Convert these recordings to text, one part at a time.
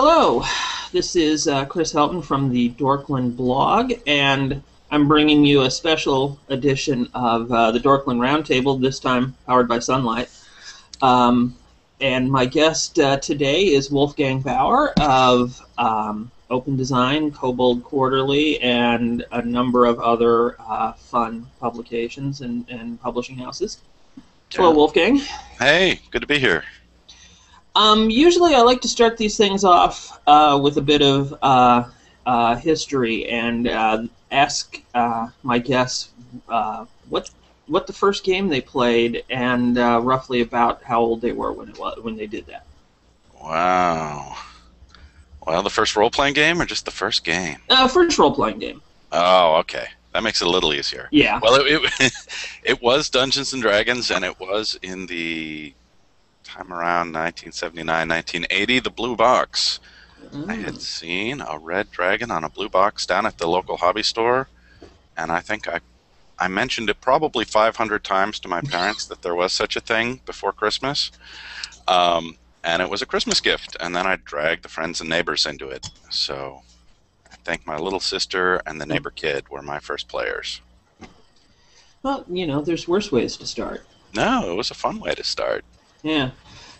Hello, this is uh, Chris Helton from the Dorkland blog, and I'm bringing you a special edition of uh, the Dorkland Roundtable, this time powered by Sunlight. Um, and my guest uh, today is Wolfgang Baur of um, Open Design, Kobold Quarterly, and a number of other uh, fun publications and, and publishing houses. Hello, Wolfgang. Hey, good to be here. Um, usually, I like to start these things off uh, with a bit of uh, uh, history and uh, ask uh, my guests uh, what what the first game they played and roughly about how old they were when it was, when they did that. Wow. Well, the first role playing game or just the first game? first role playing game. Oh, okay. That makes it a little easier. Yeah. Well, it, it, it was Dungeons and Dragons, and it was in the time around 1979, 1980, the blue box. Mm. I had mm. seen a red dragon on a blue box down at the local hobby store, and I think I, I mentioned it probably 500 times to my parents that there was such a thing before Christmas. Um, and it was a Christmas gift, and then I dragged the friends and neighbors into it. So I think my little sister and the neighbor kid were my first players. Well, you know, there's worse ways to start. No, it was a fun way to start. Yeah,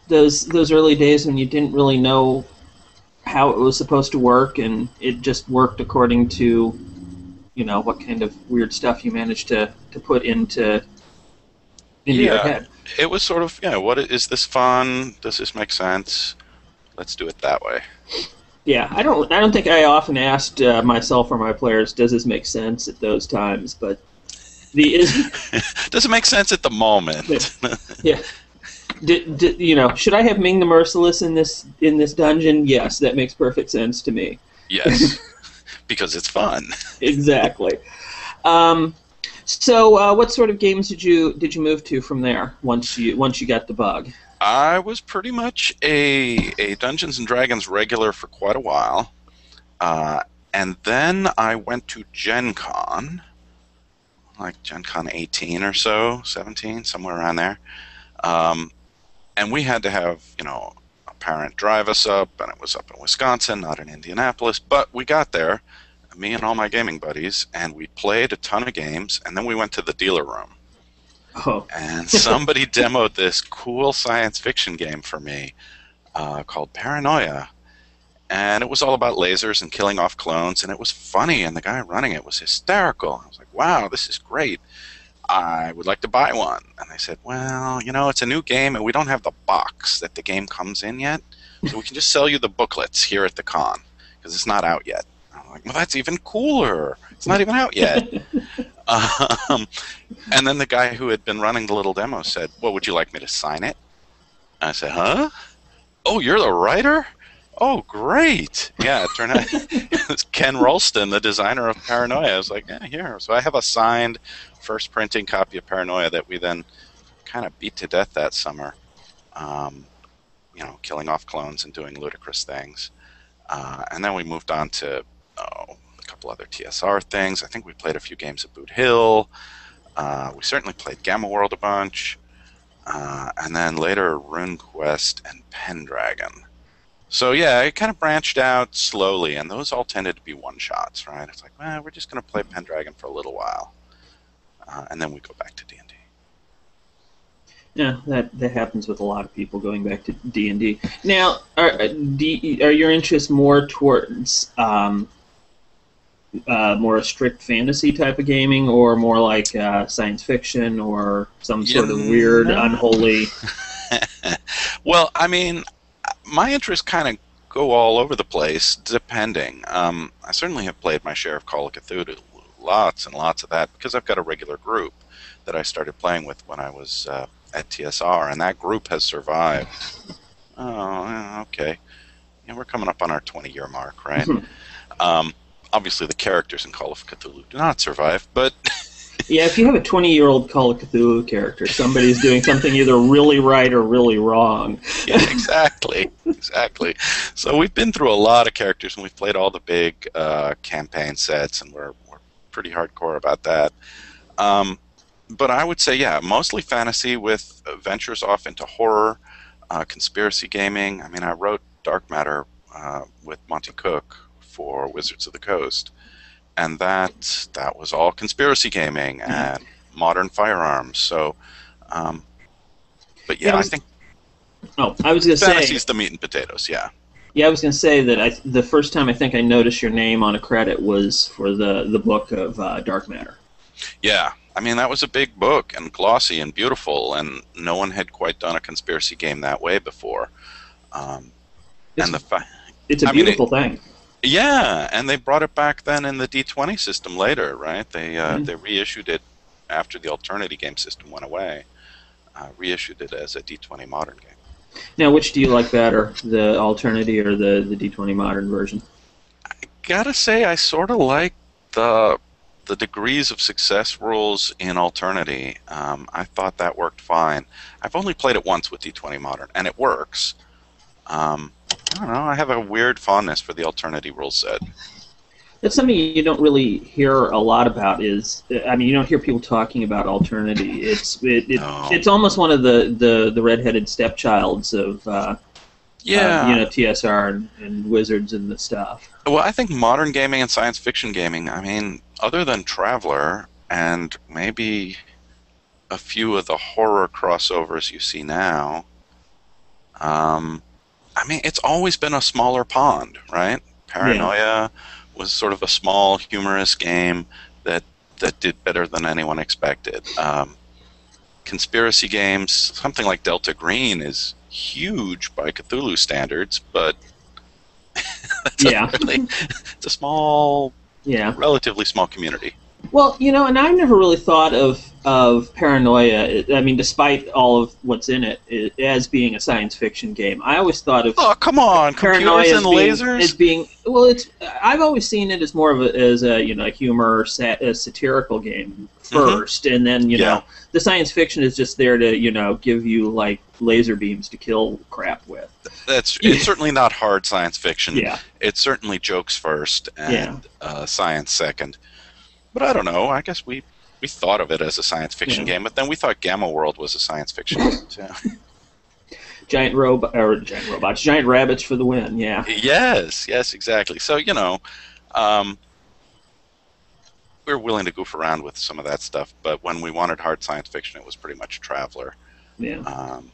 those those early days when you didn't really know how it was supposed to work, and it just worked according to, you know, what kind of weird stuff you managed to, to put into into yeah, your head. It was sort of, yeah, what is this fun? Does this make sense? Let's do it that way. Yeah, I don't. I don't think I often asked uh, myself or my players, "Does this make sense?" At those times, but the is. Does it make sense at the moment? yeah. did, did, you know, should I have Ming the Merciless in this in this dungeon? Yes, that makes perfect sense to me. Yes, because it's fun. exactly. Um, so, uh, what sort of games did you did you move to from there once you once you got the bug? I was pretty much a a Dungeons and Dragons regular for quite a while, uh, and then I went to Gen Con, like Gen Con 18 or so, 17, somewhere around there. Um, and we had to have you know a parent drive us up, and it was up in Wisconsin, not in Indianapolis. But we got there, me and all my gaming buddies, and we played a ton of games, and then we went to the dealer room. Oh. and somebody demoed this cool science fiction game for me uh, called Paranoia. And it was all about lasers and killing off clones, and it was funny, and the guy running it was hysterical. I was like, wow, this is great. I would like to buy one. And they said, well, you know, it's a new game and we don't have the box that the game comes in yet. So we can just sell you the booklets here at the con because it's not out yet. I'm like, well, that's even cooler. It's not even out yet. um, and then the guy who had been running the little demo said, well, would you like me to sign it? I said, huh? Oh, you're the writer? Oh, great! Yeah, it turned out it's Ken Rolston, the designer of Paranoia. I was like, yeah, here. So I have a signed first printing copy of Paranoia that we then kind of beat to death that summer. Um, you know, killing off clones and doing ludicrous things. Uh, and then we moved on to oh, a couple other TSR things. I think we played a few games at Boot Hill. Uh, we certainly played Gamma World a bunch. Uh, and then later RuneQuest and Pendragon. So yeah, it kind of branched out slowly, and those all tended to be one shots, right? It's like, well, we're just going to play Pendragon for a little while, uh, and then we go back to D and D. Yeah, that that happens with a lot of people going back to D and D. Now, are uh, D, are your interests more towards um, uh, more a strict fantasy type of gaming, or more like uh, science fiction, or some sort of weird, unholy? well, I mean, my interests kind of go all over the place, depending. Um, I certainly have played my share of Call of Cthulhu, lots and lots of that, because I've got a regular group that I started playing with when I was uh, at TSR, and that group has survived. Oh, okay. Yeah, we're coming up on our 20 year mark, right? um, obviously, the characters in Call of Cthulhu do not survive, but yeah, if you have a 20 year old Call of Cthulhu character, somebody's doing something either really right or really wrong. yeah, exactly. Exactly. So we've been through a lot of characters and we've played all the big uh, campaign sets and we're, we're pretty hardcore about that. Um, but I would say, yeah, mostly fantasy with ventures off into horror, uh, conspiracy gaming. I mean, I wrote Dark Matter uh, with Monte Cook for Wizards of the Coast, and that that was all conspiracy gaming and modern firearms. So, um, but yeah, Yeah, I was- think Oh, I was gonna say. fantasy's the meat and potatoes. Yeah. Yeah, I was gonna say that I, the first time I think I noticed your name on a credit was for the the book of uh, Dark Matter. Yeah, I mean that was a big book and glossy and beautiful, and no one had quite done a conspiracy game that way before. Um, It's, and the fa- it's a I mean, beautiful thing. Yeah, and they brought it back then in the D20 system later, right? They uh, Mhm. they reissued it after the Alternity game system went away. Uh, reissued it as a D20 modern game. Now, which do you like better, the Alternity or the the D20 Modern version? I gotta say, I sort of like the the degrees of success rules in Alternity. Um, I thought that worked fine. I've only played it once with D20 Modern, and it works. Um, I don't know. I have a weird fondness for the Alternity rule set. That's something you don't really hear a lot about. Is I mean, you don't hear people talking about Alternity. It's it, it No. it's almost one of the the the redheaded stepchilds of uh, Yeah. uh, you know TSR and, and Wizards and the stuff. Well, I think modern gaming and science fiction gaming, I mean, other than Traveler and maybe a few of the horror crossovers you see now, um, I mean, it's always been a smaller pond, right? Paranoia was sort of a small, humorous game that, that did better than anyone expected. Um, conspiracy games, something like Delta Green is huge by Cthulhu standards, but it's a Yeah. really, it's a small, Yeah. relatively small community. Well, you know, and I've never really thought of of Paranoia. I mean, despite all of what's in it, it as being a science fiction game. I always thought of Oh, come on, Paranoia computers and being, lasers. as being well. It's I've always seen it as more of a as a you know a humor sat, a satirical game 1st and then you Mm-hmm. Yeah. know the science fiction is just there to you know give you like laser beams to kill crap with. That's it's certainly not hard science fiction. Yeah. It's certainly jokes first and Yeah. uh, science second. But I don't know. I guess we we thought of it as a science fiction Yeah. game, but then we thought Gamma World was a science fiction game. too. Giant robot or giant robots, giant rabbits for the win. Yeah. yes, yes, exactly. So you know, um, we're willing to goof around with some of that stuff, but when we wanted hard science fiction, it was pretty much Traveler. Yeah. Um,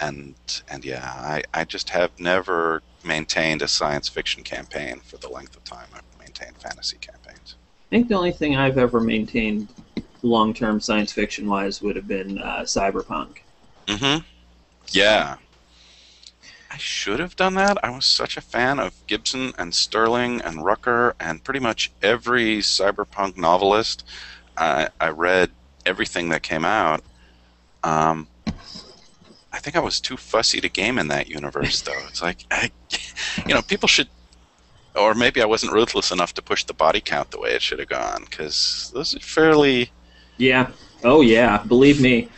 and and yeah, I, I just have never maintained a science fiction campaign for the length of time I've maintained fantasy campaigns. Think the only thing I've ever maintained long term science fiction wise would have been uh, cyberpunk. Mm-hmm. Yeah. I should have done that. I was such a fan of Gibson and Sterling and Rucker and pretty much every cyberpunk novelist. I, I read everything that came out. Um, I think I was too fussy to game in that universe, though. It's like, I, you know, people should, or maybe I wasn't ruthless enough to push the body count the way it should have gone, because those are fairly. Yeah. Oh yeah. Believe me.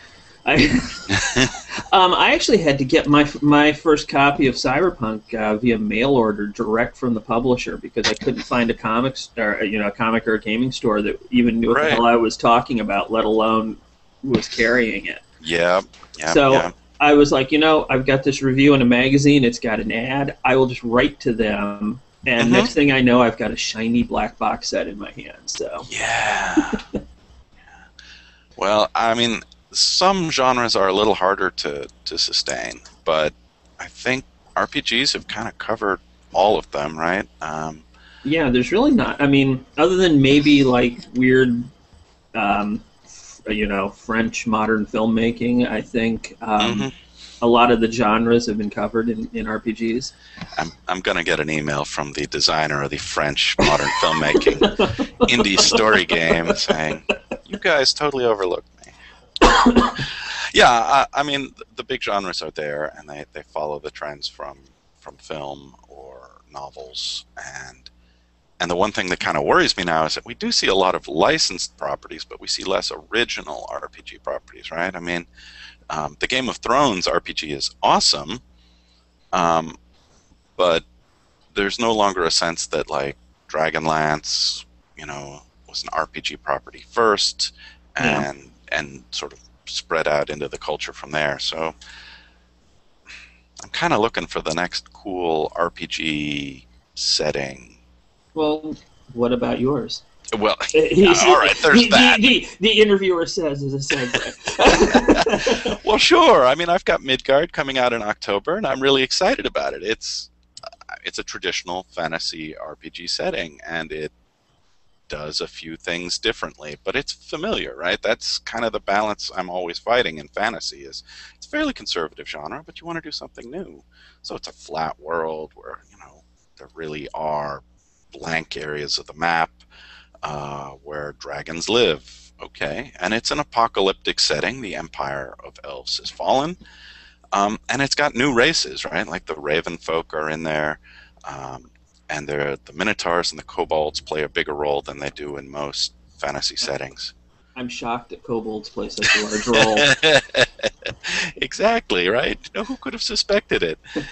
I um, I actually had to get my my first copy of Cyberpunk uh, via mail order direct from the publisher because I couldn't find a comics or you know a comic or a gaming store that even knew what Right. the hell I was talking about, let alone was carrying it. Yeah, yeah, So- yeah. I was like, you know, I've got this review in a magazine. It's got an ad. I will just write to them, and Mhm. next thing I know, I've got a shiny black box set in my hand. So Yeah. well, I mean, some genres are a little harder to, to sustain, but I think RPGs have kind of covered all of them, right? Um, yeah, there's really not. I mean, other than maybe like weird, um, you know, French modern filmmaking, I think um, Mhm. A lot of the genres have been covered in, in RPGs. I'm, I'm going to get an email from the designer of the French modern filmmaking indie story game saying, You guys totally overlooked me. yeah, I, I mean, the big genres are there, and they, they follow the trends from, from film or novels. And, and the one thing that kind of worries me now is that we do see a lot of licensed properties, but we see less original RPG properties, right? I mean, um, the Game of Thrones RPG is awesome, um, but there's no longer a sense that like Dragonlance, you know, was an RPG property first, Yeah. and and sort of spread out into the culture from there. So I'm kind of looking for the next cool RPG setting. Well, what about yours? Well, He's- all right, there's the, that. The, the, the interviewer says as a segue. well, sure. I mean, I've got Midgard coming out in October, and I'm really excited about it. It's uh, it's a traditional fantasy RPG setting, and it does a few things differently, but it's familiar, right? That's kind of the balance I'm always fighting in fantasy. Is it's a fairly conservative genre, but you want to do something new. So it's a flat world where you know there really are blank areas of the map uh, where dragons live. Okay, and it's an apocalyptic setting. The empire of elves has fallen, um, and it's got new races, right? Like the Raven folk are in there, um, and the Minotaurs and the Kobolds play a bigger role than they do in most fantasy settings. I'm shocked that kobolds play such a large role. exactly right. You know who could have suspected it?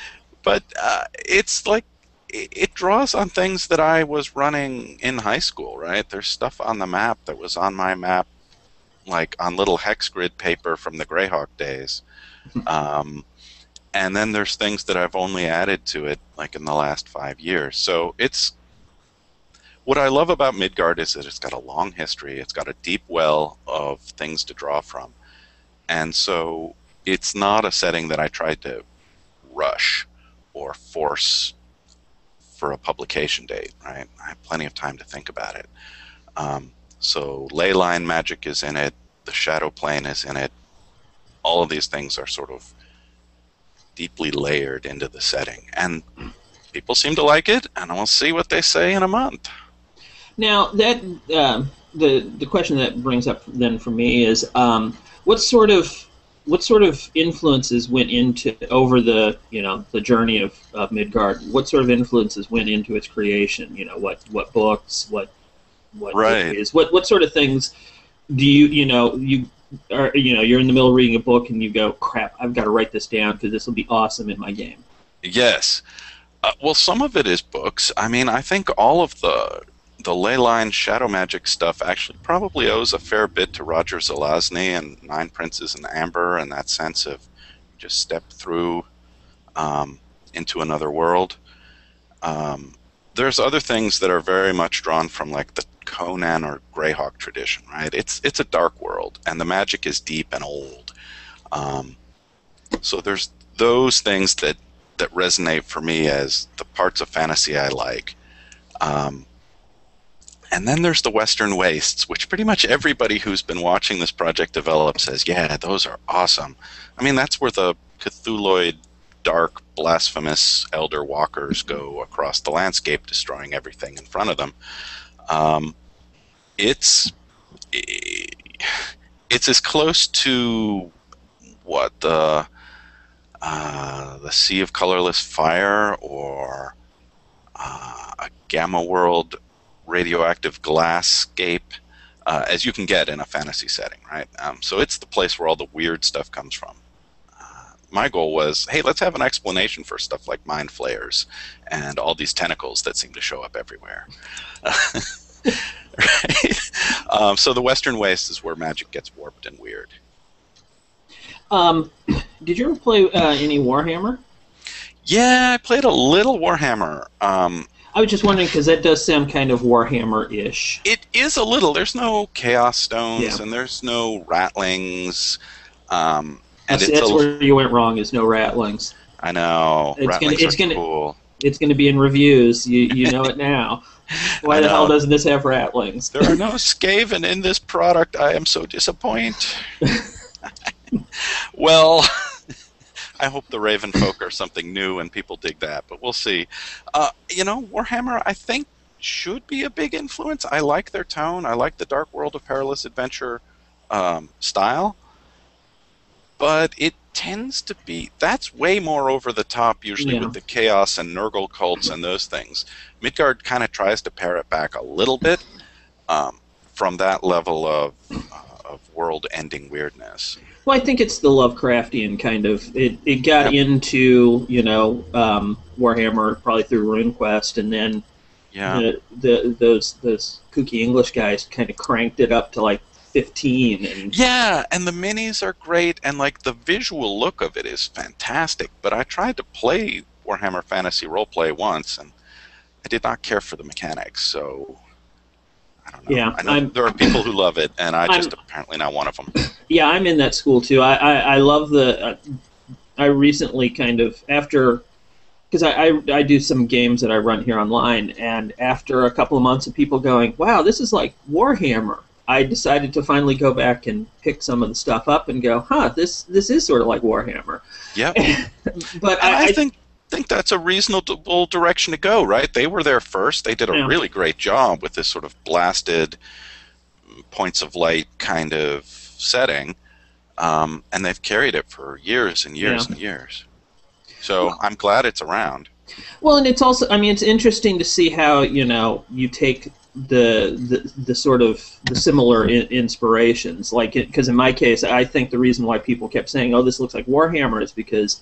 But uh, it's like it, it draws on things that I was running in high school. Right? There's stuff on the map that was on my map, like on little hex grid paper from the Greyhawk days. Um, and then there's things that I've only added to it, like in the last five years. So it's what I love about Midgard is that it's got a long history. It's got a deep well of things to draw from, and so it's not a setting that I tried to rush or force for a publication date. Right? I have plenty of time to think about it. Um, so ley line magic is in it. The shadow plane is in it. All of these things are sort of deeply layered into the setting, and people seem to like it. And we'll see what they say in a month. Now that um, the the question that brings up then for me is um, what sort of what sort of influences went into over the you know the journey of, of Midgard? What sort of influences went into its creation? You know what what books what what Right. what what sort of things do you you know you are you know you're in the middle of reading a book and you go crap I've got to write this down because this will be awesome in my game. Yes. Uh, well, some of it is books. I mean, I think all of the the leyline shadow magic stuff actually probably owes a fair bit to Roger Zelazny and Nine Princes and Amber and that sense of just step through um, into another world. Um, there's other things that are very much drawn from like the Conan or Greyhawk tradition, right? It's it's a dark world, and the magic is deep and old. Um, so there's those things that that resonate for me as the parts of fantasy I like. Um, and then there's the Western Wastes, which pretty much everybody who's been watching this project develop says, yeah, those are awesome. I mean, that's where the Cthulhuid, dark, blasphemous elder walkers go across the landscape, destroying everything in front of them. Um, it's it's as close to what the uh, the Sea of Colorless Fire or uh, a Gamma World radioactive glasscape uh, as you can get in a fantasy setting, right? Um, so it's the place where all the weird stuff comes from. Uh, my goal was, hey, let's have an explanation for stuff like mind flayers and all these tentacles that seem to show up everywhere. right? Um, so the Western Waste is where magic gets warped and weird. Um, did you ever play uh, any Warhammer? Yeah, I played a little Warhammer. Um, I was just wondering because that does sound kind of Warhammer-ish. it is a little. There's no chaos stones Yeah. and there's no ratlings. Um, and That's, it's that's a, where you went wrong. Is no ratlings. I know It's gonna- it's are gonna- cool. It's going to be in reviews. You you know it now. Why the hell doesn't this have ratlings? There are no Skaven in this product. I am so disappointed. well, I hope the Raven folk are something new and people dig that, but we'll see. Uh, you know, Warhammer, I think, should be a big influence. I like their tone. I like the Dark World of Perilous Adventure um, style, but it tends to be that's way more over the top usually Yeah. with the chaos and Nurgle cults and those things. Midgard kind of tries to pare it back a little bit um, from that level of uh, of world-ending weirdness. Well, I think it's the Lovecraftian kind of. It it got into you know um, Warhammer probably through RuneQuest, and then Yeah, the, the those those kooky English guys kind of cranked it up to like 15 and Yeah, and the minis are great, and like the visual look of it is fantastic. But I tried to play Warhammer Fantasy Roleplay once, and I did not care for the mechanics. So I don't know. Yeah, I know I'm- there are people who love it, and I just I'm- apparently not one of them. yeah, I'm in that school too. I I, I love the. Uh, I recently kind of after because I, I I do some games that I run here online, and after a couple of months of people going, "Wow, this is like Warhammer," I decided to finally go back and pick some of the stuff up and go, "Huh, this this is sort of like Warhammer." Yeah, But I, I, think think that's a reasonable direction to go, right? They were there first. They did a Yeah. really great job with this sort of blasted points of light kind of setting, um, and they've carried it for years and years Yeah. and years. So I'm glad it's around. Well, and it's also, I mean, it's interesting to see how you know you take the the, the sort of the similar in, inspirations, like because in my case, I think the reason why people kept saying, "Oh, this looks like Warhammer," is because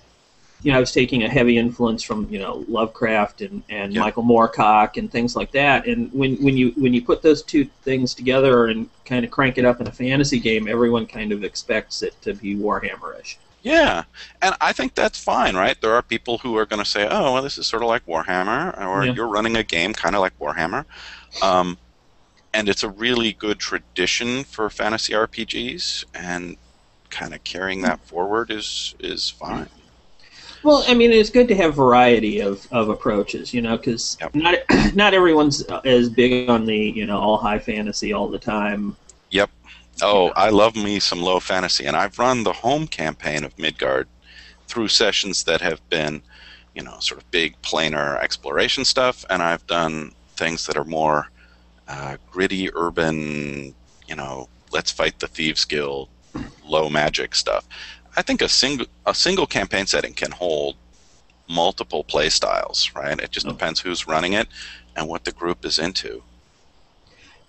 you know I was taking a heavy influence from you know Lovecraft and, and Yeah. Michael Moorcock and things like that, and when when you when you put those two things together and kind of crank it up in a fantasy game, everyone kind of expects it to be Warhammerish. Yeah, and I think that's fine, right? There are people who are going to say, "Oh, well, this is sort of like Warhammer," or Yeah. "You're running a game kind of like Warhammer," um, and it's a really good tradition for fantasy RPGs, and kind of carrying that forward is is fine. Well, I mean, it's good to have variety of, of approaches, you know, because Yep. not not everyone's as big on the you know all high fantasy all the time. Yep. Oh. I love me some low fantasy, and I've run the home campaign of Midgard through sessions that have been, you know, sort of big planar exploration stuff, and I've done things that are more uh, gritty, urban, you know, let's fight the thieves guild, low magic stuff. I think a single a single campaign setting can hold multiple play styles, right? It just Oh. depends who's running it and what the group is into.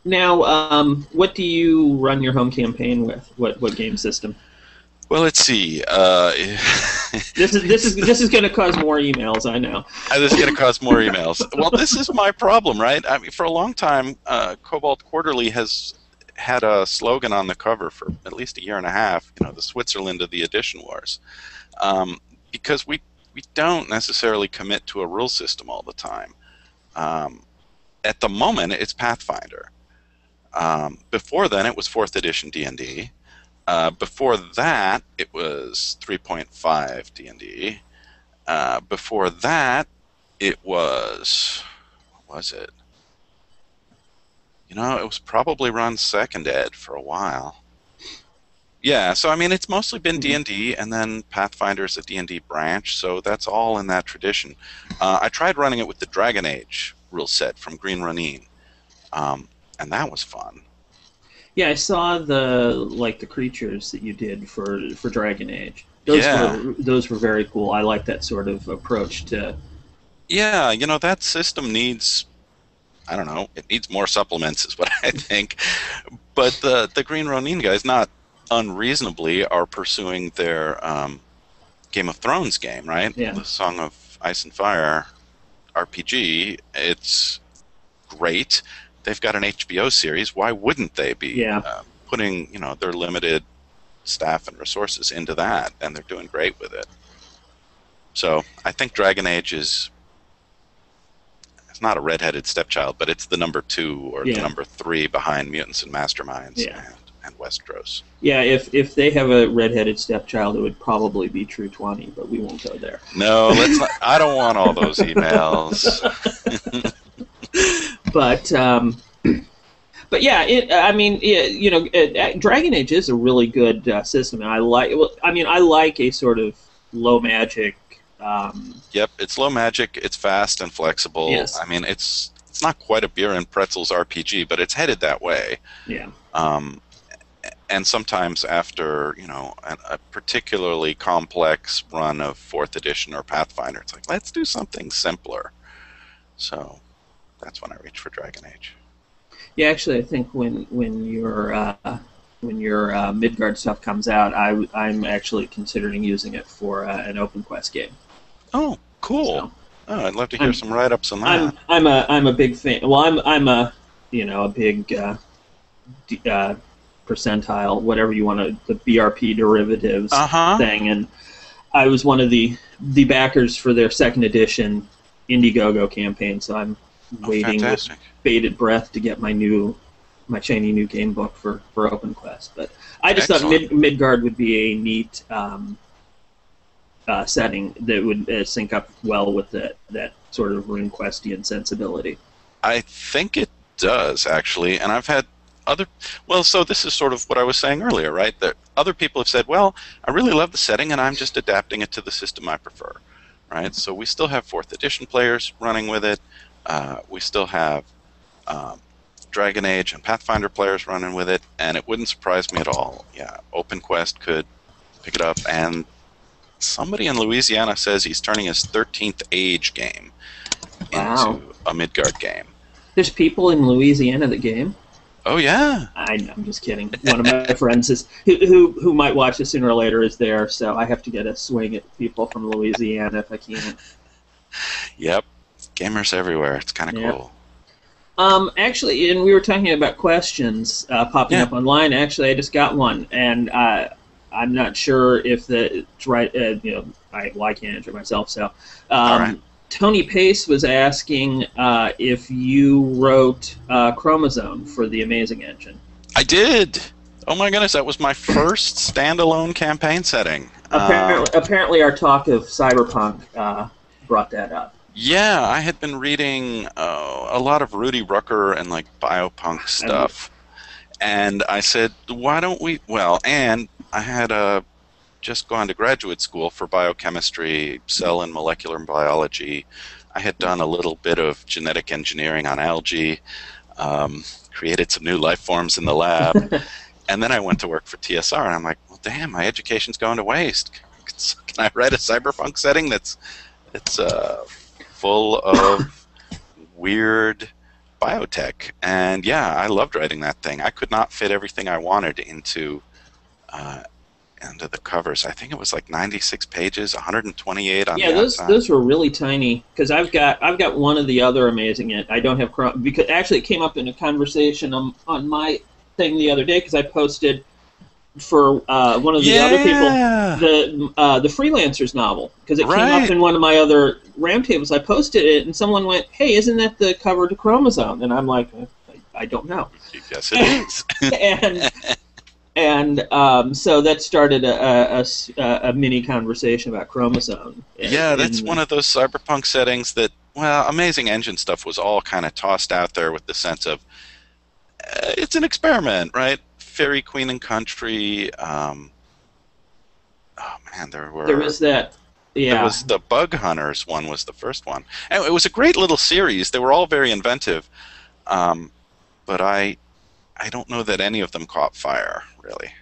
Now, um, what do you run your home campaign with? What what game system? Well, let's see. Uh, This is this is this is going to cause more emails. I know. Uh, this is going to cause more emails. Well, this is my problem, right? I mean, for a long time, uh, Kobold Quarterly has had a slogan on the cover for at least a year and a half. You know, the Switzerland of the edition wars, um, because we we don't necessarily commit to a rule system all the time. Um, at the moment, it's Pathfinder. Um, before then, it was fourth edition D and D. Uh, before that, it was 3.5 D and D. Uh, before that, it was what was it? You know, it was probably run second ed for a while. Yeah, so I mean, it's mostly been D and D, and then Pathfinder's a D and D branch, so that's all in that tradition. Uh, I tried running it with the Dragon Age rule set from Green Ronin, um, and that was fun. Yeah, I saw the like the creatures that you did for for Dragon Age. Those Yeah. were those were very cool. I like that sort of approach to. Yeah, you know that system needs I don't know, it needs more supplements is what I think. But the the Green Ronin guys not unreasonably are pursuing their um, Game of Thrones game, right? Yeah. The Song of Ice and Fire RPG. It's great. They've got an HBO series. Why wouldn't they be Yeah. uh, putting, you know, their limited staff and resources into that and they're doing great with it. So, I think Dragon Age is not a redheaded stepchild, but it's the number two or Yeah. the number three behind Mutants and Masterminds Yeah. and, and Westeros. Yeah, if if they have a redheaded stepchild, it would probably be True Twenty, but we won't go there. No, let's not. I don't want all those emails. but um, but yeah, it, I mean, it, you know, it, uh, Dragon Age is a really good uh, system, and I like. Well, I mean, I like a sort of low magic. Um, Yep, it's low magic. It's fast and flexible. Yes. I mean, it's it's not quite a beer and pretzels RPG, but it's headed that way. yeah, Um, and sometimes after you know a, a particularly complex run of fourth edition or Pathfinder, it's like let's do something simpler. So that's when I reach for Dragon Age. yeah. Actually, I think when when your uh, when your uh, Midgard stuff comes out, I I'm actually considering using it for uh, an open quest game. Oh, cool. So, Oh, I'd love to hear I'm- some write-ups on that. I'm I'm a I'm a big fan. Well, I'm I'm a you know a big uh, D, uh, percentile, whatever you want to, the BRP derivatives Uh-huh. thing, and I was one of the the backers for their second edition Indiegogo campaign. So I'm Oh, waiting with bated breath to get my new my shiny new game book for for OpenQuest. But I just Excellent. thought Mid, Midgard would be a neat um, uh, setting that would uh, sync up well with that that sort of RuneQuestian sensibility. I think it does actually, and I've had other. Well, so this is sort of what I was saying earlier, right? That other people have said, "Well, I really love the setting, and I'm just adapting it to the system I prefer." Right? So we still have fourth edition players running with it. Uh, we still have um, Dragon Age and Pathfinder players running with it, and it wouldn't surprise me at all. Yeah, OpenQuest could pick it up, and somebody in Louisiana says he's turning his 13th Age game Wow. into a Midgard game. There's people in Louisiana that game. Oh yeah. I, I'm just kidding. One of my friends is who, who who might watch this sooner or later is there, so I have to get a swing at people from Louisiana if I can. Yep. Gamers everywhere. It's kind of Yeah. cool. Um, actually, and we were talking about questions uh, popping Yeah. up online. Actually, I just got one, and uh, I'm not sure if the right. Uh, you know, I well, I can't answer myself. So, um, right. Tony Pace was asking uh, if you wrote uh, Khromosome for the Amazing Engine. I did. Oh my goodness, that was my first standalone campaign setting. Uh, Apparently, apparently our talk of cyberpunk uh, brought that up. yeah, I had been reading uh, a lot of Rudy Rucker and like biopunk stuff, and I said, why don't we? Well, and I had uh, just gone to graduate school for biochemistry, cell and molecular biology. I had done a little bit of genetic engineering on algae, um, created some new life forms in the lab, and then I went to work for TSR, and I'm like, well, damn, my education's going to waste. Can I write a cyberpunk setting that's it's uh, full of weird biotech? And yeah, I loved writing that thing. I could not fit everything I wanted into uh, into the covers. I think it was like 96 pages, 128 on yeah, the those outside. those were really tiny because I've got I've got one of the other amazing. It I don't have Chrome because actually it came up in a conversation on on my thing the other day because I posted for uh, one of the other people the uh, the freelancers novel because it came up in one of my other roundtables. I posted it and someone went, "Hey, isn't that the cover to Khromosome?" And I'm like, I, I don't know. Yes, it is. and and um, so that started a mini conversation about Khromosome. Yeah, that's And, one of those cyberpunk settings that, well, Amazing Engine stuff was all kind of tossed out there with the sense of uh, it's an experiment, right? Fairy Queen and Country. Um, oh man, there were. there was that. Yeah, There was the Bug Hunters one was the first one. And it was a great little series. They were all very inventive, um, but I, I don't know that any of them caught fire really.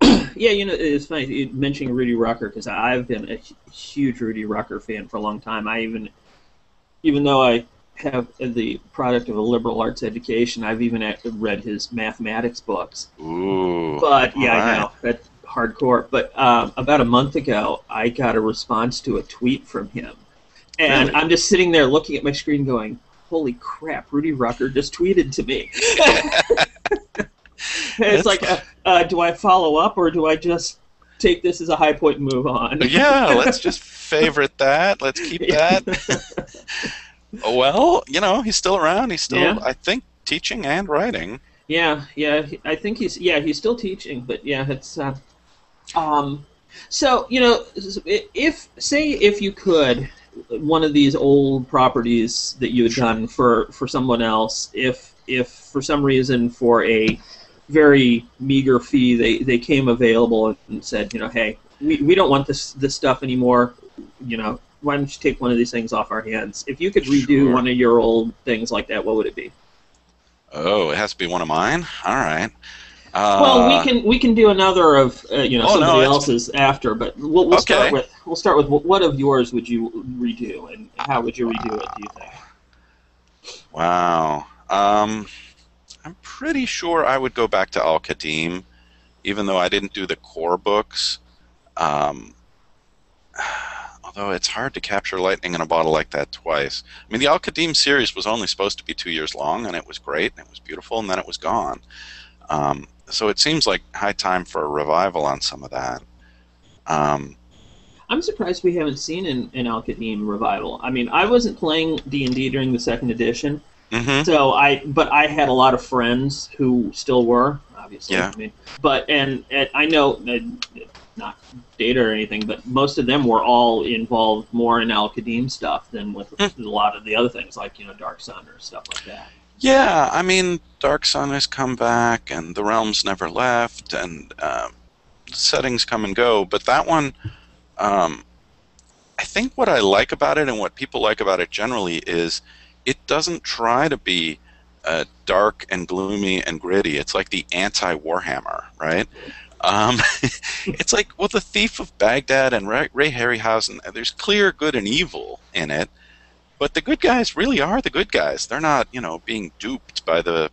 yeah. You know, it's funny you mentioning Rudy Rucker because I've been a huge Rudy Rucker fan for a long time. I even, even though I have the product of a liberal arts education, I've even read his mathematics books. Ooh. But yeah, I know that's hardcore. But um, about a month ago, I got a response to a tweet from him, and Really? I'm just sitting there looking at my screen, going, "Holy crap! Rudy Rucker just tweeted to me." it's like, uh, uh, do I follow up or do I just take this as a high point and move on? yeah, let's just favorite that. Let's keep that. Well, you know, he's still around. He's still, Yeah. I think, teaching and writing. Yeah, yeah. I think he's yeah he's still teaching, but yeah, it's uh, um. So you know, if say if you could, one of these old properties that you had done for for someone else, if if for some reason for a very meager fee they they came available and said you know hey we, we don't want this this stuff anymore you know why don't you take one of these things off our hands if you could redo Sure. one of your old things like that what would it be Oh, it has to be one of mine. All right. Uh, Well, we can we can do another of uh, you know Oh, somebody it's- else's after, but we'll, we'll start with we'll start with what, what of yours would you redo and how would you redo it? Do you think? Wow. Um, I'm pretty sure I would go back to Al Qadim, even though I didn't do the core books. Um, although it's hard to capture lightning in a bottle like that twice. I mean, the Al Qadim series was only supposed to be two years long, and it was great, and it was beautiful, and then it was gone. Um, so it seems like high time for a revival on some of that. Um, I'm surprised we haven't seen an, an Al Qadim revival. I mean, I wasn't playing D and D during the second edition, mhm. so I but I had a lot of friends who still were obviously. Yeah. I mean, but and, and I know not data or anything, but most of them were all involved more in Al Qadim stuff than with Hmm. a lot of the other things like you know Dark Sun or stuff like that. Yeah, I mean, Dark Sun has come back, and the Realms never left, and um, settings come and go. But that one, um, I think what I like about it, and what people like about it generally, is it doesn't try to be uh, dark and gloomy and gritty. It's like the anti Warhammer, right? Um, it's like, well, the Thief of Baghdad and Ray, Ray Harryhausen. There's clear good and evil in it, but the good guys really are the good guys. They're not, you know, being duped by the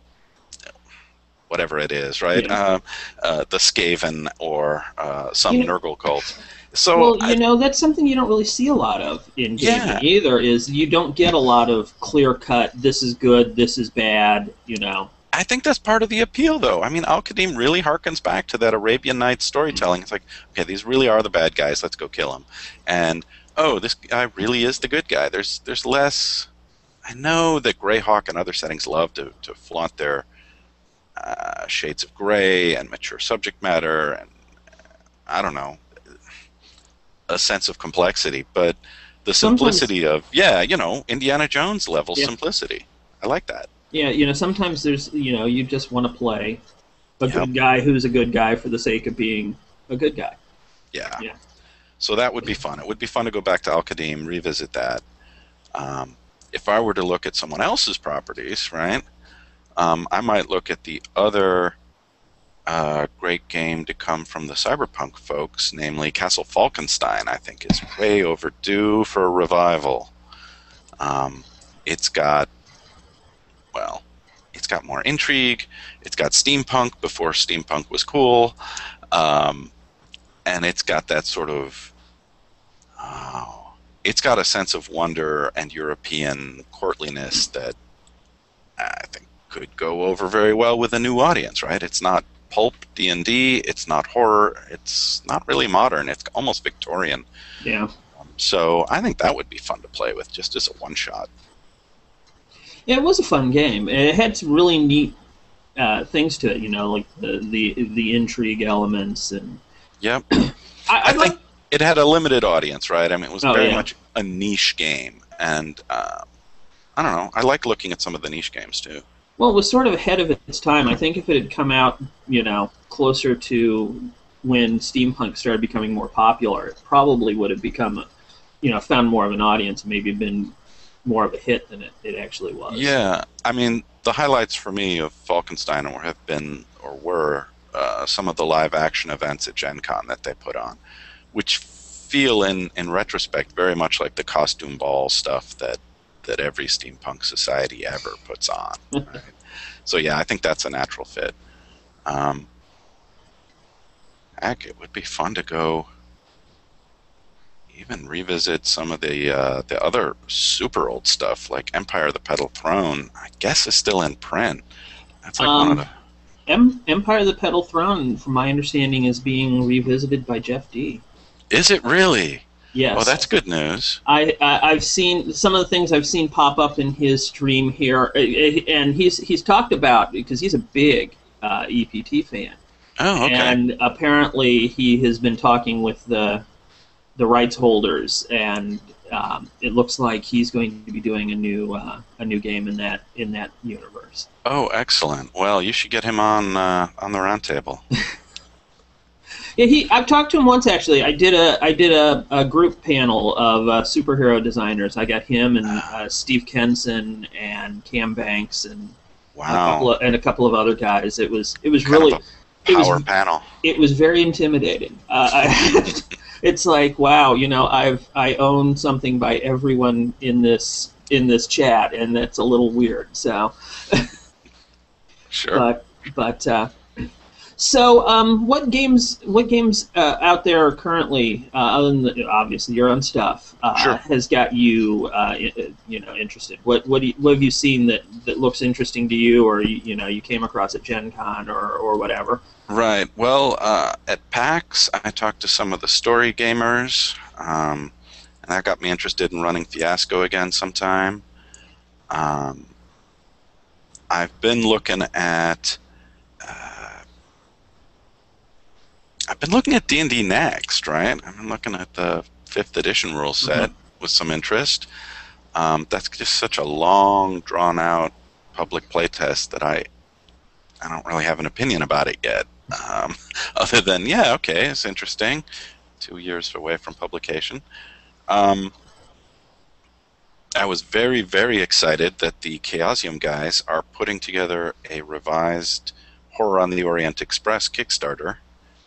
whatever it is, right? Yeah. Uh, uh, the Skaven or uh, some You know- Nurgle cult. So well, I- you know that's something you don't really see a lot of in gaming Yeah. either. Is you don't get a lot of clear cut. This is good. This is bad. You know. I think that's part of the appeal, though. I mean, Al Qadim really harkens back to that Arabian Nights storytelling. It's like, okay, these really are the bad guys. Let's go kill them. And oh, this guy really is the good guy. There's there's less. I know that Greyhawk and other settings love to to flaunt their uh, shades of gray and mature subject matter, and uh, I don't know, a sense of complexity. But the Sometimes- simplicity of yeah, you know, Indiana Jones level Yeah. simplicity. I like that. Yeah, you know sometimes there's you know you just want to play a Yep. good guy who's a good guy for the sake of being a good guy. Yeah. Yeah. So that would be fun. It would be fun to go back to Al Qadim, revisit that. Um, if I were to look at someone else's properties, right, um, I might look at the other uh, great game to come from the cyberpunk folks, namely Castle Falkenstein. I think is way overdue for a revival. Um, it's got, well, it's got more intrigue. It's got steampunk before steampunk was cool. Um, and it's got that sort of oh, it's got a sense of wonder and European courtliness that I think could go over very well with a new audience, right? It's not pulp D&D, it's not horror, it's not really modern, it's almost Victorian. Yeah. So I think that would be fun to play with just as a one shot. Yeah, it was a fun game. It had some really neat uh, things to it. You know, like the the, the intrigue elements and Yep. I, I, I like think it had a limited audience, right? I mean, it was Oh, very yeah. much a niche game, and uh, I don't know. I like looking at some of the niche games too. Well, it was sort of ahead of its time. I think if it had come out, you know, closer to when steampunk started becoming more popular, it probably would have become, a, you know, found more of an audience, and maybe been more of a hit than it, it actually was. Yeah, I mean, the highlights for me of Falkenstein or have been or were uh, some of the live action events at Gen Con that they put on, which feel in, in retrospect very much like the costume ball stuff that, that every steampunk society ever puts on. right? So, yeah, I think that's a natural fit. Um, heck, it would be fun to go even revisit some of the uh, the other super old stuff, like Empire of the Petal Throne. I guess is still in print. That's like one of Um, the. Em- Empire of the Petal Throne, from my understanding, is being revisited by Jeff Dee Is it really? Yes. Well, that's good news. I, I I've seen some of the things I've seen pop up in his stream here, eh, eh, and he's he's talked about because he's a big uh, EPT fan, Oh, okay. and apparently he has been talking with the the rights holders, and um, it looks like he's going to be doing a new uh, a new game in that in that universe. oh, excellent. Well, you should get him on uh, on the roundtable. Yeah, he. I've talked to him once actually. I did a I did a, a group panel of uh, superhero designers. I got him and uh, Steve Kenson and Cam Banks and a couple Wow. of, and a couple of other guys. It was it was Kind really it was power panel. it was very intimidating. Uh, I, it's like wow, you know, I've I own something by everyone in this in this chat, and that's a little weird. So, Sure. but but uh, So, um, what games? What games uh, out there currently, uh, other than the, obviously your own stuff, uh, Sure. has got you, uh, you know, interested? What what, do you, what have you seen that, that looks interesting to you, or you, you know, you came across at Gen Con or, or whatever? Right. Well, uh, at PAX, I talked to some of the story gamers, um, and that got me interested in running Fiasco again sometime. Um, I've been looking at. Uh, I've been looking at D and D Next, right? I've been looking at the fifth edition rule set with some interest. Um, that's just such a long, drawn-out public playtest that I I don't really have an opinion about it yet. Um, other than, yeah, okay, it's interesting. Two years away from publication. Um, I was very, very excited that the Chaosium guys are putting together a revised Horror on the Orient Express Kickstarter.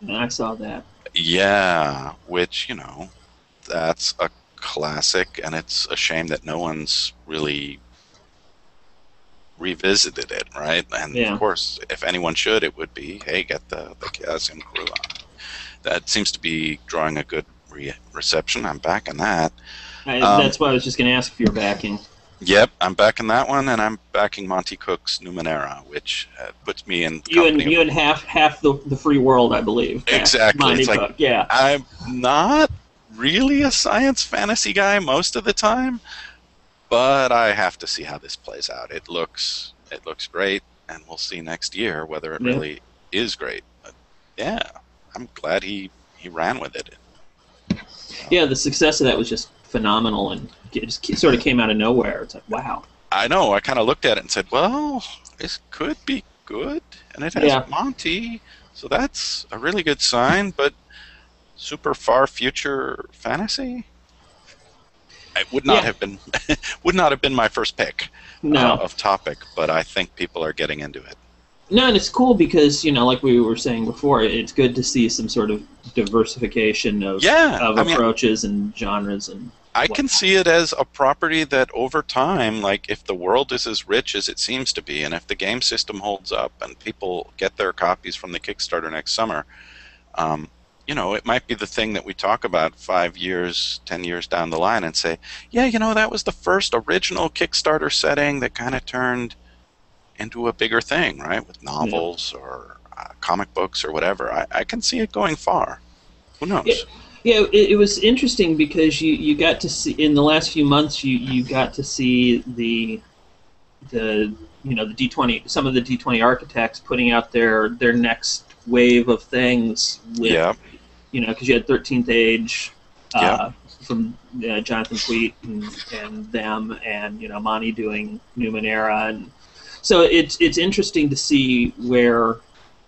I saw that. Yeah, which, you know, that's a classic, and it's a shame that no one's really revisited it, right? And Yeah. of course, if anyone should, it would be, hey, get the, the Chaosium crew on. That seems to be drawing a good re- reception. I'm backing that. I, Um, that's why I was just going to ask if you're backing. Yep, I'm backing that one, and I'm backing Monte Cook's Numenera, which uh, puts me in You and you and half half the, the free world, I believe. Exactly. Monty It's like- Cook, yeah. I'm not really a science fantasy guy most of the time, but I have to see how this plays out. It looks it looks great, and we'll see next year whether it Yeah. really is great. But yeah, I'm glad he he ran with it. Yeah, the success of that was just phenomenal, and it just sort of came out of nowhere. It's like, wow. I know. I kind of looked at it and said, "Well, this could be good," and it has Yeah. Monte, so that's a really good sign. But super far future fantasy. It would not Yeah. have been would not have been my first pick No, uh, of topic, but I think people are getting into it. no, and it's cool because you know, like we were saying before, it's good to see some sort of diversification of Yeah, of I mean, approaches and genres and I can see it as a property that over time, like if the world is as rich as it seems to be, and if the game system holds up and people get their copies from the Kickstarter next summer, um, you know, it might be the thing that we talk about five years, ten years down the line and say, yeah, you know, that was the first original Kickstarter setting that kind of turned into a bigger thing, right? With novels or uh, comic books or whatever. I, I can see it going far. Who knows? Yeah. Yeah, it, it was interesting because you, you got to see in the last few months you, you got to see the the you know the D twenty some of the D twenty architects putting out their their next wave of things with Yeah. you know because you had Thirteenth Age uh, from uh, Jonathan Tweet and, and them and you know Monte doing Numenera and so it's it's interesting to see where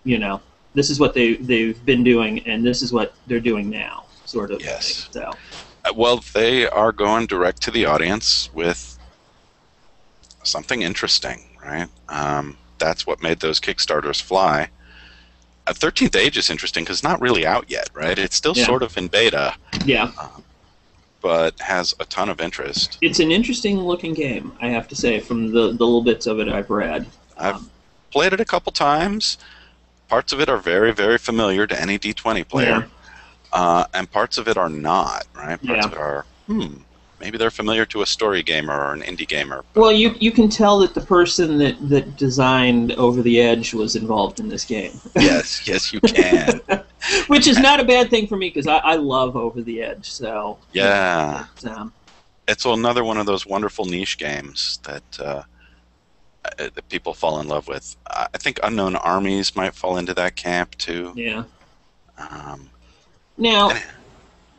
you know this is what they they've been doing and this is what they're doing now sort of Yes. thing. so Uh, Well, they are going direct to the audience with something interesting, right? Um, that's what made those Kickstarters fly. Uh, 13th Age is interesting because it's not really out yet, right? It's still Yeah. sort of in beta, yeah but has a ton of interest. it's an interesting looking game I have to say from the the little bits of it I've read I've Um, played it a couple times. Parts of it are very, very familiar to any D20 player, uh, and parts of it are not, right? Parts Yeah. of it are, hmm, maybe they're familiar to a story gamer or an indie gamer. well you you can tell that the person that that designed Over the Edge was involved in this game yes, yes, you can. which is not a bad thing for me because I, I love Over the Edge so Yeah. But, um, it's another one of those wonderful niche games that uh, uh, that people fall in love with. I I think Unknown Armies might fall into that camp too. yeah Um, Now,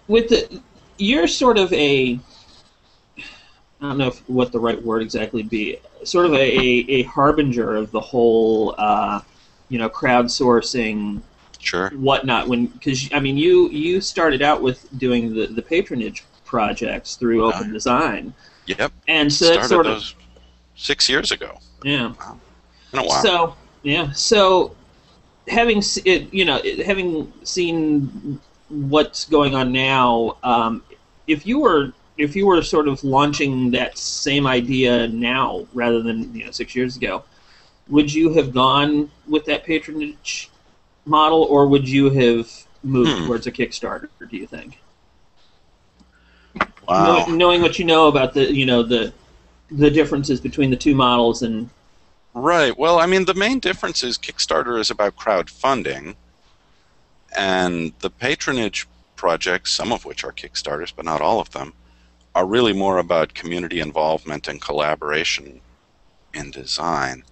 with the, you're sort of a, I don't know if, what the right word exactly be, sort of a, a, a harbinger of the whole, uh, you know, crowdsourcing sure. whatnot. When because I mean, you you started out with doing the the patronage projects through Oh, Open. Design, Yep. and so Started sort of six years ago. yeah. In a while. So yeah, so having it, you know, having seen what's going on now, um, if you were if you were sort of launching that same idea now rather than you know six years ago, would you have gone with that patronage model, or would you have moved Hmm. towards a Kickstarter? Do you think? Wow. Know- knowing what you know about the you know the the differences between the two models and Right. Well, I mean, the main difference is Kickstarter is about crowdfunding, and the patronage projects, some of which are Kickstarters, but not all of them, are really more about community involvement and collaboration in design.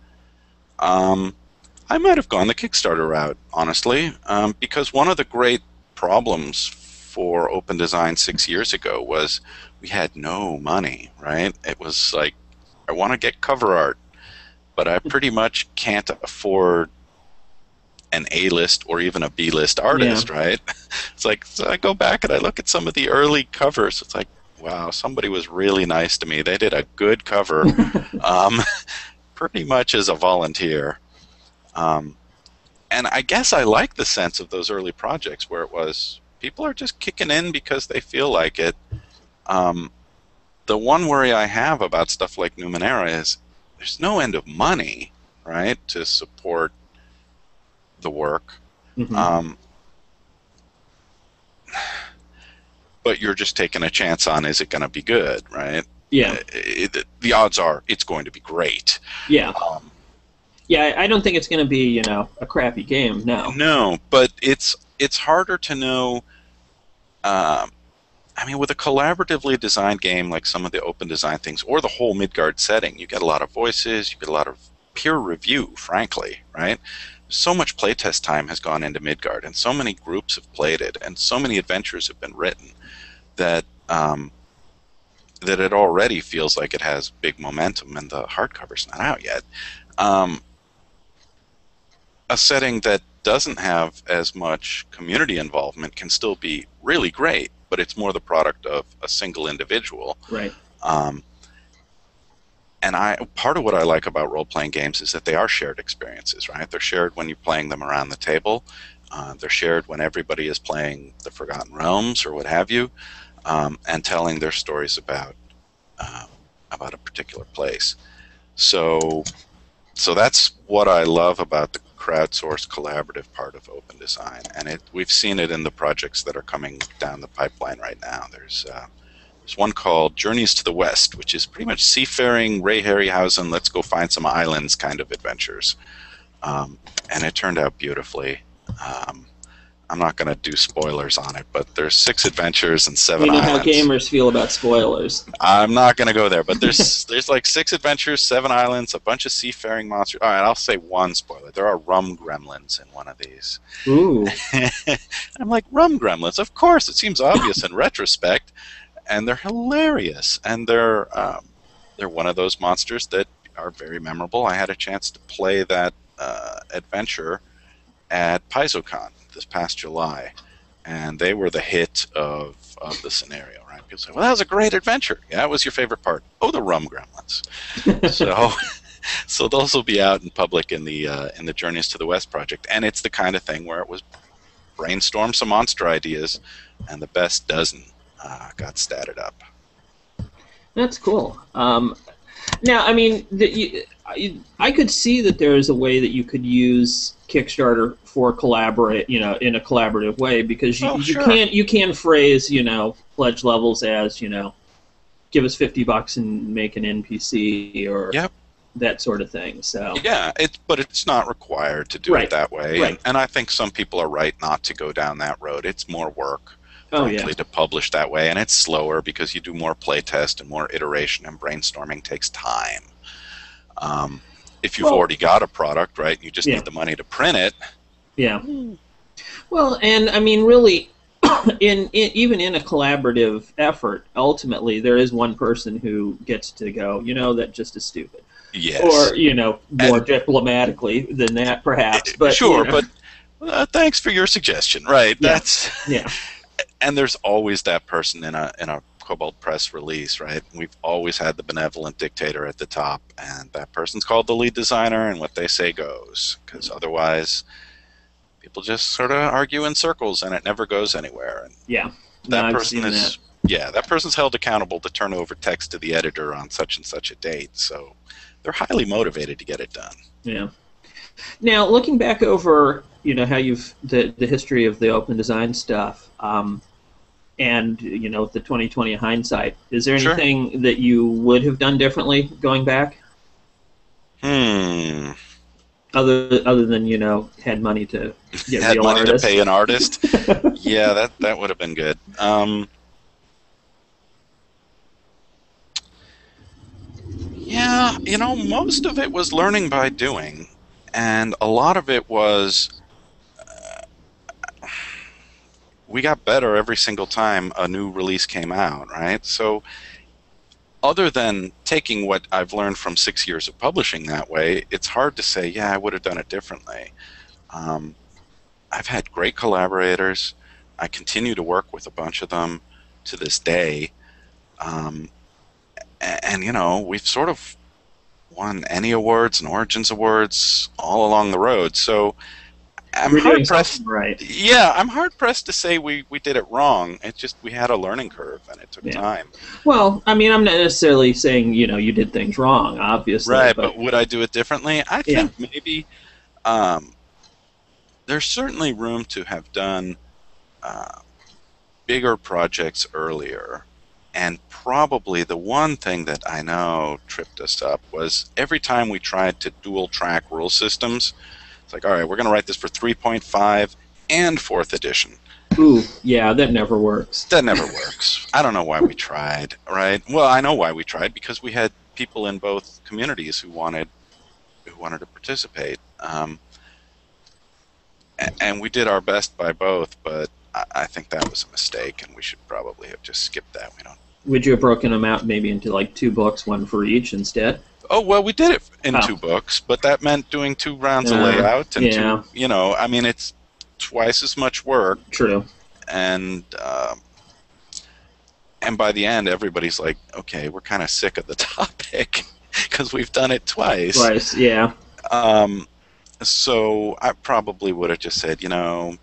Um, I might have gone the Kickstarter route, honestly, um, because one of the great problems for open design six years ago was we had no money, right? It was like, I want to get cover art but I pretty much can't afford an A list or even a B list artist, right? It's like so I go back and I look at some of the early covers. It's like, wow, somebody was really nice to me. They did a good cover, um, pretty much as a volunteer. Um, and I guess I like the sense of those early projects where it was people are just kicking in because they feel like it. Um, the one worry I have about stuff like Numenera is there's no end of money, right, to support the work. Mhm. Um, but you're just taking a chance on is it going to be good, right? yeah, It- it- the odds are it's going to be great. yeah, Um, yeah. I I don't think it's going to be you know a crappy game. No. No, but it's it's harder to know. Um, I mean, with a collaboratively designed game like some of the open design things, or the whole Midgard setting, you get a lot of voices, you get a lot of peer review. Frankly, right? So much playtest time has gone into Midgard, and so many groups have played it, and so many adventures have been written that um, that it already feels like it has big momentum, and the hardcover's not out yet. Um, a setting that doesn't have as much community involvement can still be really great, but it's more the product of a single individual. Right. Um, and I part of what I like about role playing games is that they are shared experiences, right? They're shared when you're playing them around the table. Uh, they're shared when everybody is playing the Forgotten Realms or what have you, um, and telling their stories about uh, about a particular place. So, so that's what I love about the crowdsourced collaborative part of open design, and it we've seen it in the projects that are coming down the pipeline right now. There's uh, there's one called Journeys to the West, which is pretty much seafaring Ray Harryhausen, let's go find some islands kind of adventures. Um, and it turned out beautifully. Um, I'm not going to do spoilers on it, but there's six adventures and seven We know how gamers feel about spoilers. I'm not going to go there, but there's there's like six adventures, seven islands, a bunch of seafaring monsters. All right, I'll say one spoiler. There are rum gremlins in one of these. Ooh. I'm like, rum gremlins? Of course, it seems obvious in retrospect, and they're hilarious, and they're um, they're one of those monsters that are very memorable. I had a chance to play that uh, adventure at PaizoCon this past July, and they were the hit of, of the scenario. Right? People say, "Well, that was a great adventure. Yeah, it was your favorite part." Oh, the rum gremlins. so, so those will be out in public in the uh, in the Journeys to the West project, and it's the kind of thing where it was brainstorm some monster ideas, and the best dozen uh, got statted up. That's cool. Um, now, I mean, the, you, I, I could see that there is a way that you could use Kickstarter for collaborate, you know, in a collaborative way because you, Oh, you sure. can't you can phrase, you know, pledge levels as, you know, give us fifty bucks and make an NPC or Yep. that sort of thing. So Yeah, it, but it's not required to do Right, it that way, right. and, and I think some people are right not to go down that road. It's more work. Oh frankly, yeah, to publish that way, and it's slower because you do more playtest and more iteration, and brainstorming takes time. Um, if you've Well- already got a product, right, you just Yeah. need the money to print it. yeah. Well, and I mean, really, in, in even in a collaborative effort, ultimately there is one person who gets to go. You know, that just is stupid. Yes, or you know more diplomatically than that perhaps but sure, you know, but uh, thanks for your suggestion. Right, Yeah. that's yeah and there's always that person in a in a Kobold Press release, right? We've always had the benevolent dictator at the top, and that person's called the lead designer, and what they say goes. Because otherwise, people just sort of argue in circles, and it never goes anywhere. And yeah that No, person is, yeah, that person's held accountable to turn over text to the editor on such and such a date. So they're highly motivated to get it done. yeah Now, looking back over, you know, how you've the the history of the open design stuff, um, and you know, with the 2020 hindsight, is there Sure. anything that you would have done differently going back, Hmm. other other than you know, had money to get Had money artists? to pay an artist. yeah, that that would have been good. Um, yeah, you know, most of it was learning by doing, and a lot of it was. uh, we got better every single time a new release came out, right? So, other than taking what I've learned from six years of publishing that way, it's hard to say, yeah, I would have done it differently. Um, I've had great collaborators. I continue to work with a bunch of them to this day. Um, a- and, you know, we've sort of won ENnie awards and Origins awards all along the road. So I'm We're hard pressed. right. Yeah, I'm hard pressed to say we, we did it wrong. It's just we had a learning curve and it took Yeah. time. Well, I mean, I'm not necessarily saying you know you did things wrong, obviously. Right, but but would I do it differently? I Yeah. think maybe um, there's certainly room to have done uh, bigger projects earlier. And probably the one thing that I know tripped us up was every time we tried to dual track rule systems, like, all right, we're going to write this for 3.5 and 4th edition. ooh, yeah, that never works. That never works. I don't know why we tried, right? Well, I know why we tried because we had people in both communities who wanted who wanted to participate, um, and we did our best by both. But I, I think that was a mistake, and we should probably have just skipped that. We don't. Would you have broken them out maybe into like two books, one for each instead? Oh well, we did it in Oh. two books, but that meant doing two rounds of Uh, layout and yeah. two. You know, I mean, it's twice as much work, True. and um, and by the end, everybody's like, okay, we're kind of sick of the topic because we've done it twice. Twice, yeah. Um, so I probably would have just said, you know,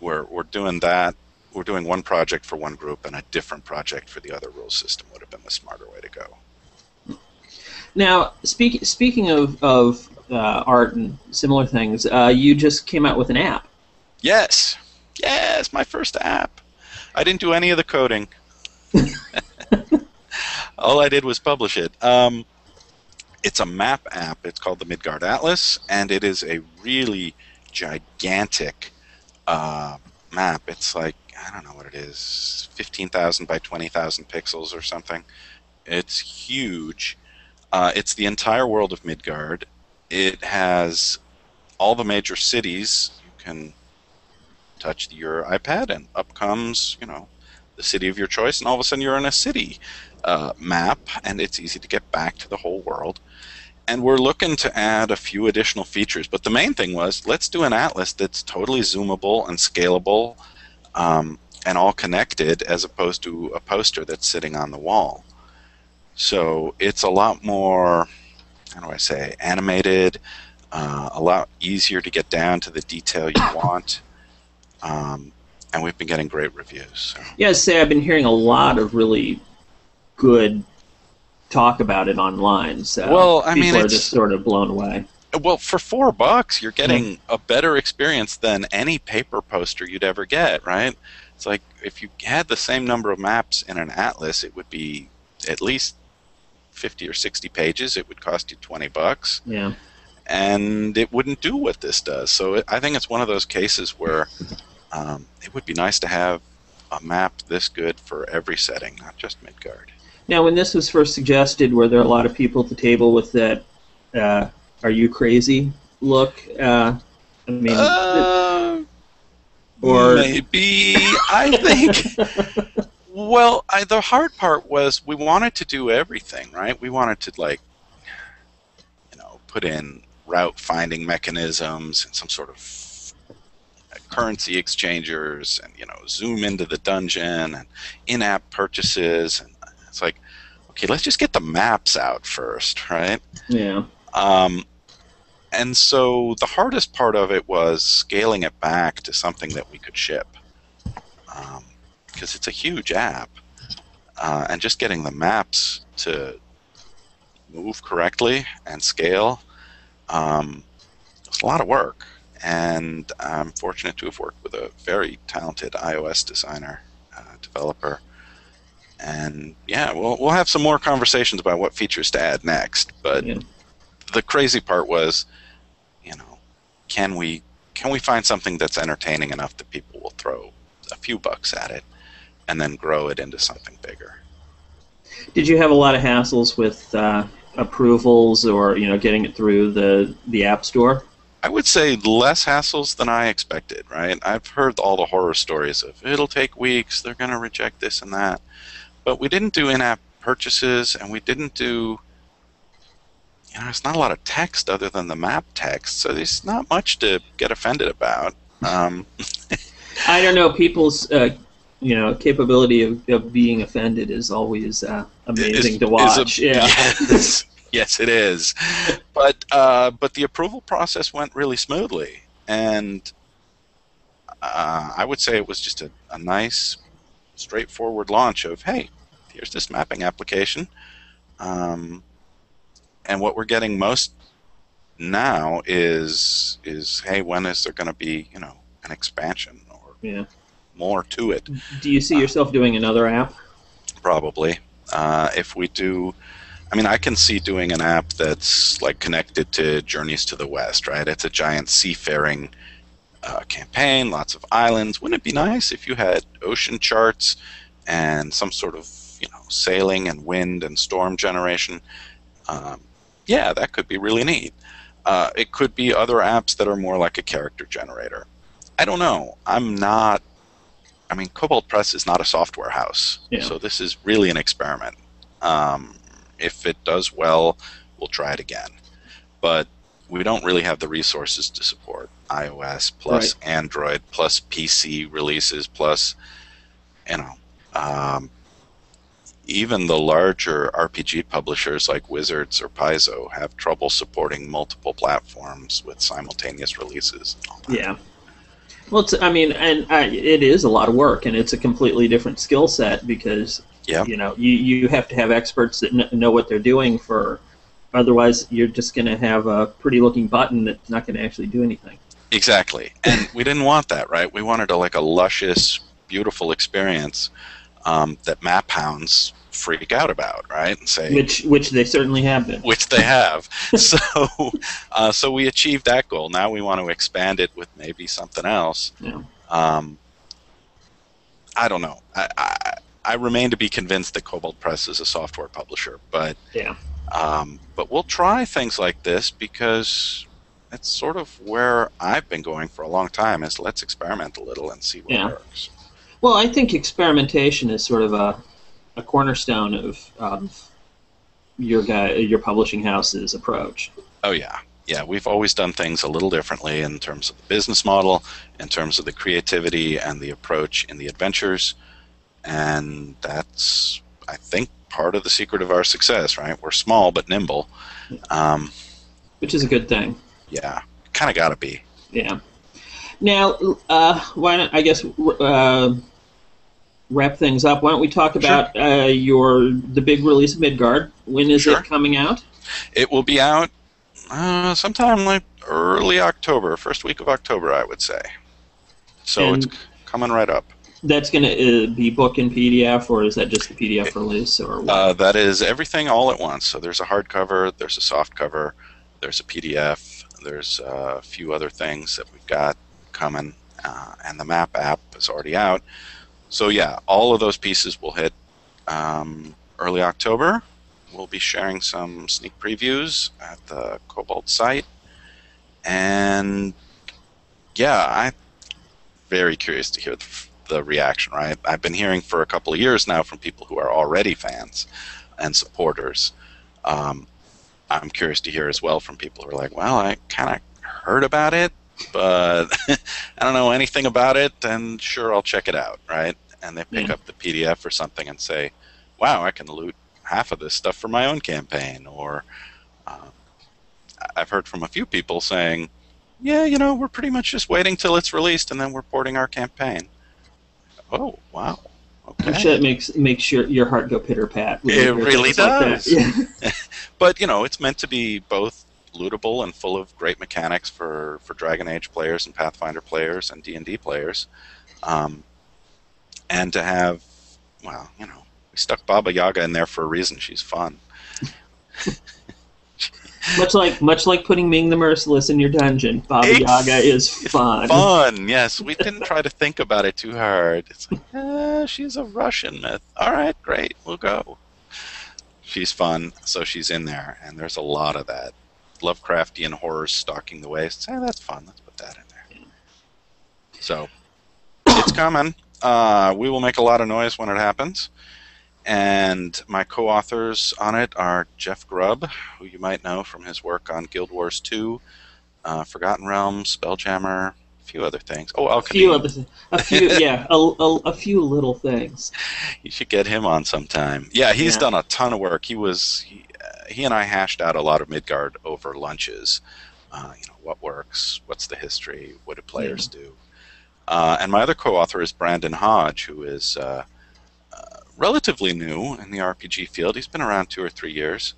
we're we're doing that. We're doing one project for one group and a different project for the other rule system would have been the smarter way to go. Now, speak, speaking of of uh, art and similar things, uh, you just came out with an app. Yes, yes, my first app. I didn't do any of the coding. All I did was publish it. Um, it's a map app. It's called the Midgard Atlas, and it is a really gigantic uh, map. It's like I don't know what it is, fifteen thousand by twenty thousand pixels or something. It's huge. Uh, it's the entire world of Midgard. It has all the major cities. You can touch your iPad, and up comes, you know, the city of your choice, and all of a sudden you're in a city uh, map, and it's easy to get back to the whole world. And we're looking to add a few additional features, but the main thing was let's do an atlas that's totally zoomable and scalable, um, and all connected, as opposed to a poster that's sitting on the wall. So it's a lot more, how do I say, animated, uh, a lot easier to get down to the detail you want. Um, and we've been getting great reviews. So. Yeah, say I've been hearing a lot of really good talk about it online. So Well, I people mean, are just sort of blown away. Well, for four bucks, you're getting a better experience than any paper poster you'd ever get, right? It's like if you had the same number of maps in an atlas, it would be at least 50 or 60 pages. It would cost you 20 bucks. Yeah. and it wouldn't do what this does. So it, I think it's one of those cases where um, it would be nice to have a map this good for every setting, not just Midgard. Now, when this was first suggested, were there a lot of people at the table with that uh, "Are you crazy?" look? Uh, I mean, Uh, or- maybe I think. Well, I, the hard part was we wanted to do everything, right? We wanted to like, you know, put in route finding mechanisms and some sort of currency exchangers, and you know, zoom into the dungeon and in-app purchases, and it's like, okay, let's just get the maps out first, right? yeah, Um, and so the hardest part of it was scaling it back to something that we could ship. Because it's a huge app. Uh, and just getting the maps to move correctly and scale Um, it's a lot of work, and I'm fortunate to have worked with a very talented iOS designer, uh, developer. And yeah, we'll we'll have some more conversations about what features to add next. But Yeah. the crazy part was, you know, can we can we find something that's entertaining enough that people will throw a few bucks at it, and then grow it into something bigger? Did you have a lot of hassles with uh, approvals or you know getting it through the the App Store? I would say less hassles than I expected, right? I've heard all the horror stories of it'll take weeks, they're going to reject this and that. But we didn't do in app purchases and we didn't do, you know, it's not a lot of text other than the map text, so there's not much to get offended about. Um, I don't know. People's uh, you know capability of, of being offended is always uh, amazing is- to is a- watch. yeah. Yes, yes, it is. But uh, but the approval process went really smoothly, and uh, I would say it was just a, a nice, straightforward launch of hey, here's this mapping application, um, and what we're getting most now is is hey, when is there going to be you know an expansion or yeah. More to it? Do you see yourself doing another app? probably. Uh, if we do, I mean, I can see doing an app that's like connected to Journeys to the West, right? It's a giant seafaring uh, campaign, lots of islands. Wouldn't it be nice if you had ocean charts and some sort of, you know, sailing and wind and storm generation? Um, yeah, that could be really neat. Uh, it could be other apps that are more like a character generator. I don't know. I'm not I mean, Kobold Press is not a software house, Yeah. so this is really an experiment. Um, if it does well, we'll try it again. But we don't really have the resources to support iOS plus Android plus PC releases plus, you know, um, even the larger RPG publishers like Wizards or Paizo have trouble supporting multiple platforms with simultaneous releases. and all that. Yeah. Well, it's, I mean, and I, it is a lot of work, and it's a completely different skill set because Yep. you know you, you have to have experts that kn- know what they're doing for. Otherwise, you're just going to have a pretty looking button that's not going to actually do anything. Exactly. And we didn't want that, right? We wanted a, like a luscious, beautiful experience um, that map hounds freak out about, right? And say, Which which they certainly have been. which they have. so, uh, so we achieved that goal. Now we want to expand it with maybe something else. Yeah. Um, I don't know. I, I, I remain to be convinced that Kobold Press is a software publisher, but Yeah. um, but we'll try things like this because it's sort of where I've been going for a long time. Is let's experiment a little and see what Yeah. works. Well, I think experimentation is sort of a, a cornerstone of, of your guy your publishing house's approach. Oh yeah, yeah. We've always done things a little differently in terms of the business model, in terms of the creativity and the approach in the adventures, and that's I think part of the secret of our success. Right? We're small but nimble. Um, which is a good thing. yeah, kind of got to be. Yeah. Now, uh, why don't I guess uh, wrap things up? Why don't we talk about uh, your the big release of Midgard? When is Sure. it coming out? It will be out uh, sometime like early October, first week of October, I would say. So And- it's coming right up. That's going to uh, be book in PDF, or is that just the PDF release? Or what? Uh, that is everything all at once. So there's a hardcover, there's a soft cover, there's a PDF, there's uh, a few other things that we've got coming, uh, and the map app is already out. So yeah, all of those pieces will hit um, early October. We'll be sharing some sneak previews at the Kobold site, and yeah, I'm very curious to hear the, reaction. Right, I've been hearing for a couple of years now from people who are already fans and supporters. Um, I'm curious to hear as well from people who are like, well, I kind of heard about it, but I don't know anything about it, and sure, I'll check it out, right? And they pick Yeah. up the PDF or something and say, wow, I can loot half of this stuff for my own campaign. Or uh, I've heard from a few people saying, yeah, you know, we're pretty much just waiting till it's released and then we're porting our campaign. Oh, wow. I'm Okay. sure that makes makes your your heart go pitter pat. It really does. Yeah. but you know it's meant to be both lootable and full of great mechanics for, for Dragon Age players and Pathfinder players and D and D players, um, and to have, well, you know, we stuck Baba Yaga in there for a reason. She's fun. much like much like putting Ming the Merciless in your dungeon, Baba It's- Yaga is fun. Fun, yes. We didn't try to think about it too hard. It's like, eh, she's a Russian myth. All right, great, we'll go. She's fun, so she's in there, and there's a lot of that. Lovecraftian horrors stalking the wastes. Eh, that's fun. Let's put that in there. So, it's coming. Uh, we will make a lot of noise when it happens. And my co authors on it are Jeff Grubb, who you might know from his work on Guild Wars 2, uh, Forgotten Realms, Spelljammer, a few other things. Oh, A Al-Qadim. few other, th- a few, yeah, a, a, a few little things. You should get him on sometime. Yeah, he's Yeah. done a ton of work. He was he, he and I hashed out a lot of Midgard over lunches. Uh, you know what works, what's the history, what do players do. Uh, and my other co-author is Brandon Hodge, who is uh, uh, relatively new in the RPG field. He's been around two or three years,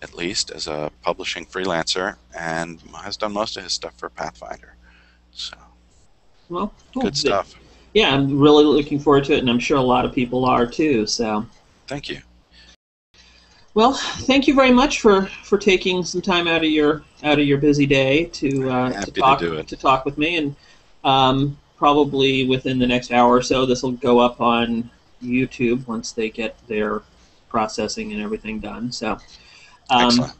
at least, as a publishing freelancer, and has done most of his stuff for Pathfinder. So Well, cool. good stuff. Yeah, I'm really looking forward to it, and I'm sure a lot of people are too. So, Thank you. Well, thank you very much for, for taking some time out of your out of your busy day to uh, to to talk do it. talk with me, and um, probably within the next hour or so, this will go up on YouTube once they get their processing and everything done. So, um,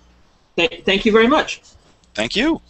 th- thank you very much. Thank you.